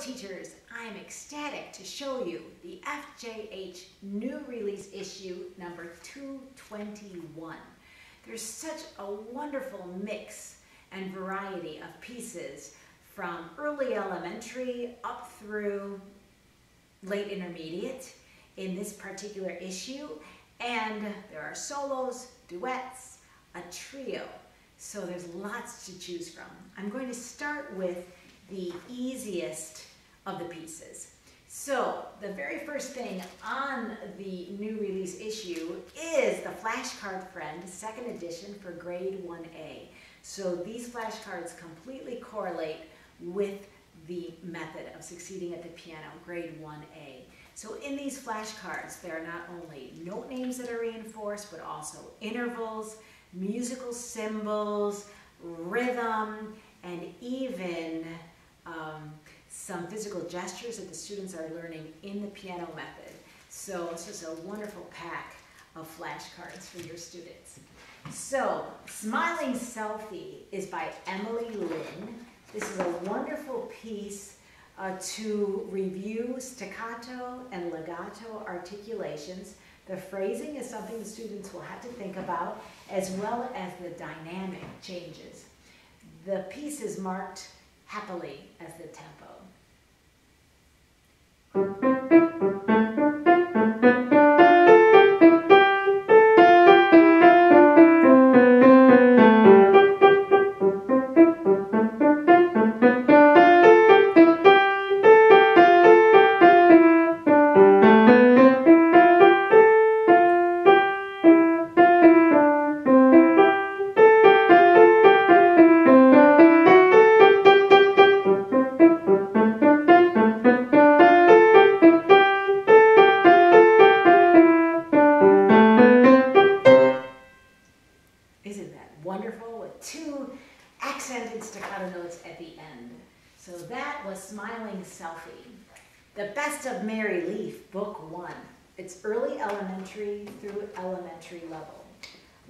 teachers, I am ecstatic to show you the FJH new release issue number 221. There's such a wonderful mix and variety of pieces from early elementary up through late intermediate in this particular issue. And there are solos, duets, a trio. So there's lots to choose from. I'm going to start with the easiest of the pieces. So the very first thing on the new release issue is the Flashcard Friend, second edition for grade 1A. So these flashcards completely correlate with the method of succeeding at the piano, grade 1A. So in these flashcards, there are not only note names that are reinforced, but also intervals, musical symbols, rhythm, and even um, some physical gestures that the students are learning in the piano method. So it's just a wonderful pack of flashcards for your students. So, Smiling Selfie is by Emilie Lin. This is a wonderful piece uh, to review staccato and legato articulations. The phrasing is something the students will have to think about, as well as the dynamic changes. The piece is marked happily as the tempo.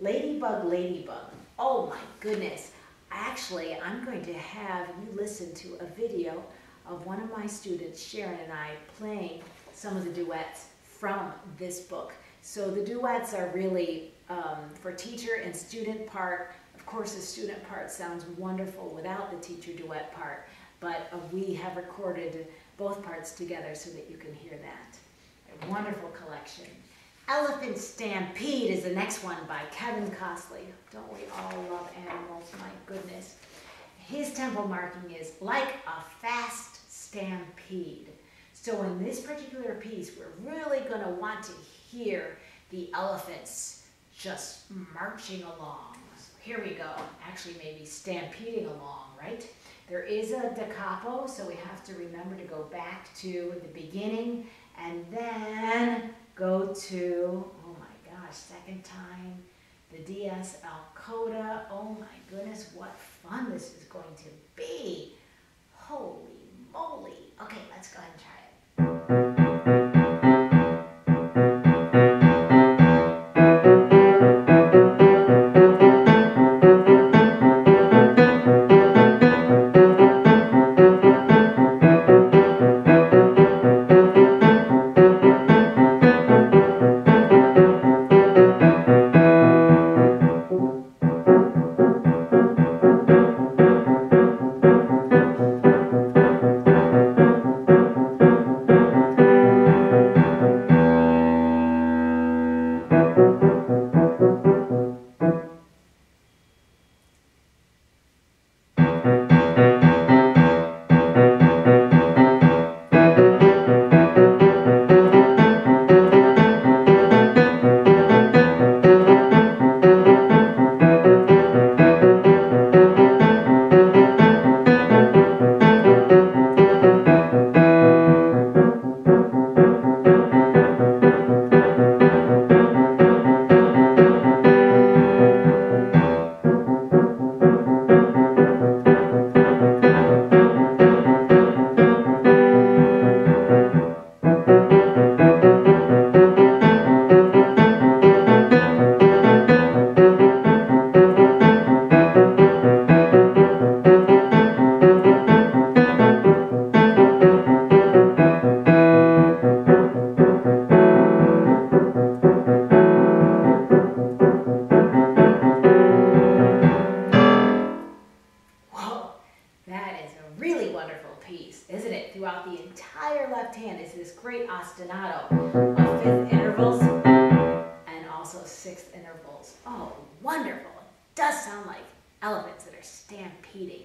Ladybug, Ladybug. Oh my goodness. Actually, I'm going to have you listen to a video of one of my students, Sharon and I, playing some of the duets from this book. So the duets are really um, for teacher and student part. Of course, the student part sounds wonderful without the teacher duet part, but uh, we have recorded both parts together so that you can hear that. A wonderful collection. Elephant Stampede is the next one by Kevin Costley. Don't we all love animals? My goodness. His tempo marking is like a fast stampede. So in this particular piece, we're really going to want to hear the elephants just marching along. Here we go. Actually, maybe stampeding along, right? There is a da capo, so we have to remember to go back to the beginning and then go to, oh my gosh, second time, the DS Coda. Oh my goodness, ostinato of fifth intervals and also sixth intervals. Oh, wonderful. It does sound like elephants that are stampeding.